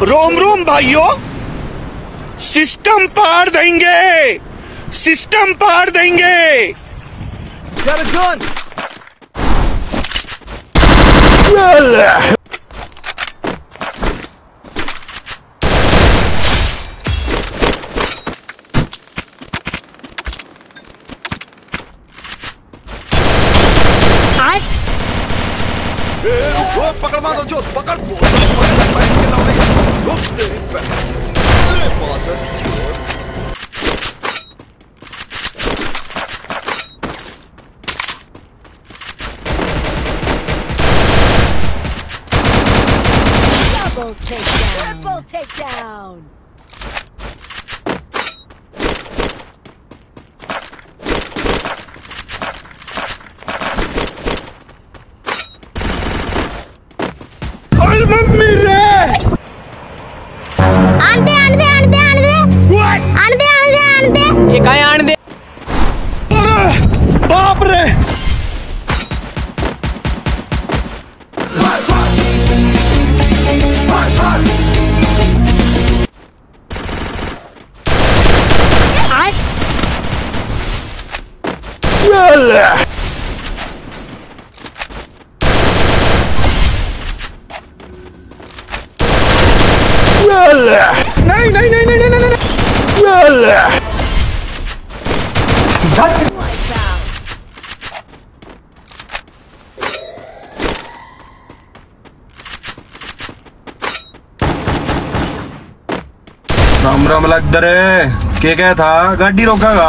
रोम रोम भाइयों सिस्टम पार देंगे सिस्टम पार देंगे Got a gun! रुको, पकड़ मारो जो पकड़ पकड़ बैठ के लाओ रुक तेरी बहन। अरे मादर चोद। Double takedown. Triple takedown. Ram Ram लग रे के क्या था? गाड़ी रोकागा?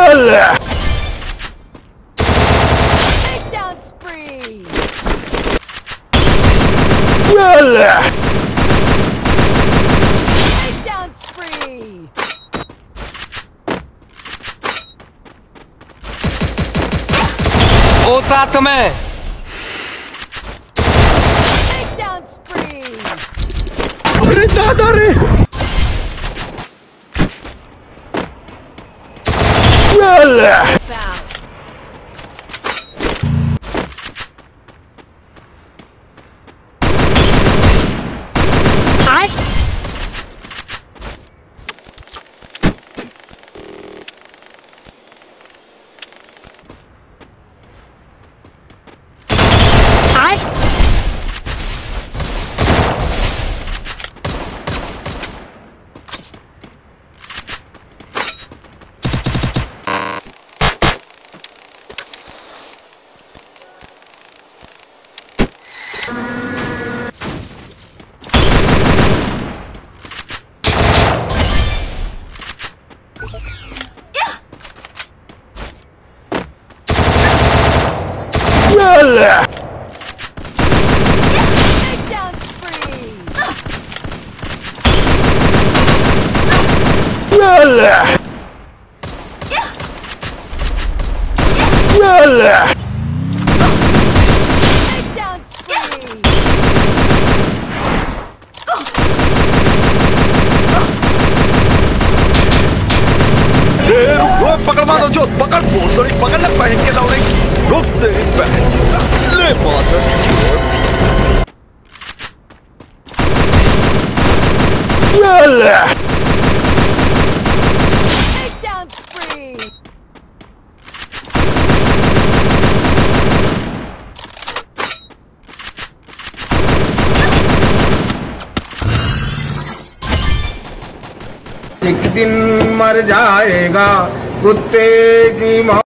Kill! Takedown spree! Kill! Takedown spree! Utratme! Takedown spree! Retardare! Takedown spree. ए, रुको, पकड़ मारो जो पकड़ भोसड़ी पकड़ ले पहन के लाओ नहीं। रुक तेरी बहन। ले मादर चोद। Takedown spree. एक दिन मर जाएगा कुत्ते की